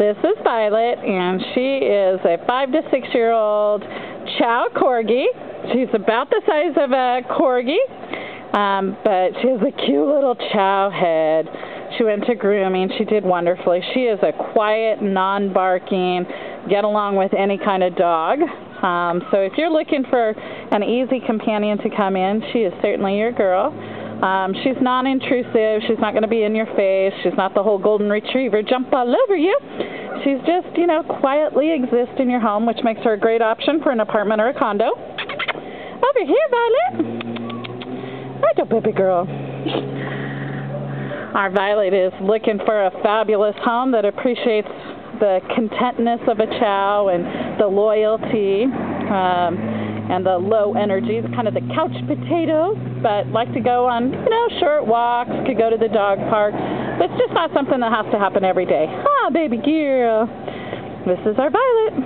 This is Violet, and she is a five to six year old Chow Corgi. She's about the size of a Corgi, um, but she has a cute little Chow head. She went to grooming. She did wonderfully. She is a quiet, non barking, get along with any kind of dog. Um, so if you're looking for an easy companion to come in, she is certainly your girl. Um, she's non-intrusive. She's not going to be in your face. She's not the whole golden retriever jump all over you. She's just, you know, quietly exist in your home, which makes her a great option for an apartment or a condo. Over here, Violet. Right, baby girl. Our Violet is looking for a fabulous home that appreciates the contentness of a chow and the loyalty. Um, and the low energy, kind of the couch potato, but like to go on, you know, short walks, could go to the dog park. But it's just not something that has to happen every day. Ah, baby girl. This is our Violet.